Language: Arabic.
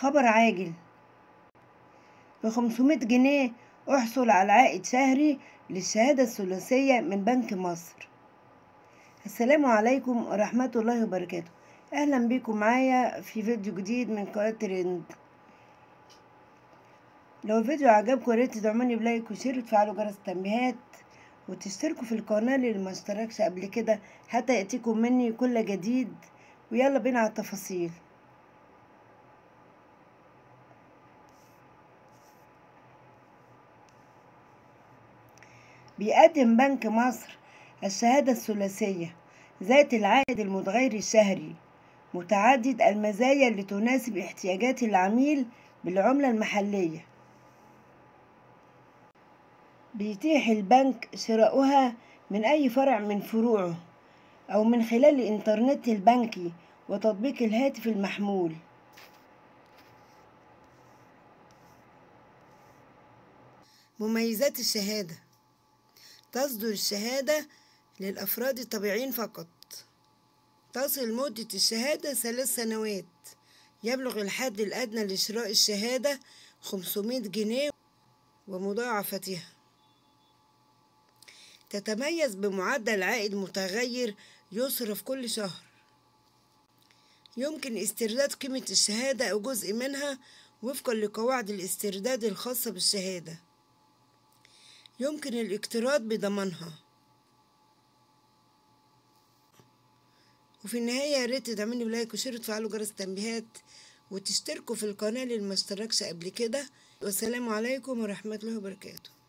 خبر عاجل. بخمسمية جنيه أحصل على عائد شهري للشهادة الثلاثية من بنك مصر. السلام عليكم ورحمة الله وبركاته. أهلا بكم معايا في فيديو جديد من قناة ترند. لو الفيديو عجبكم ياريت تدعموني ب like و share وتفعلوا جرس التنبيهات وتشتركوا في القناة اللي ما اشتركش قبل كده حتى يأتيكم مني كل جديد. ويلا بينا على التفاصيل. بيقدم بنك مصر الشهادة الثلاثية ذات العائد المتغير الشهري متعدد المزايا اللي تناسب احتياجات العميل بالعملة المحلية. بيتيح البنك شراؤها من أي فرع من فروعه أو من خلال الإنترنت البنكي وتطبيق الهاتف المحمول. مميزات الشهادة تصدر الشهادة للأفراد الطبيعيين فقط. تصل مدة الشهادة ثلاث سنوات. يبلغ الحد الأدنى لشراء الشهادة 500 جنيه ومضاعفتها. تتميز بمعدل عائد متغير يصرف كل شهر. يمكن استرداد قيمة الشهادة أو جزء منها وفقا لقواعد الاسترداد الخاصة بالشهادة. يمكن الاقتراض بضمانها. وفي النهاية يا ريت تدعموني ب like و share وتفعلوا جرس التنبيهات وتشتركوا في القناة اللي قبل كده. والسلام عليكم ورحمة الله وبركاته.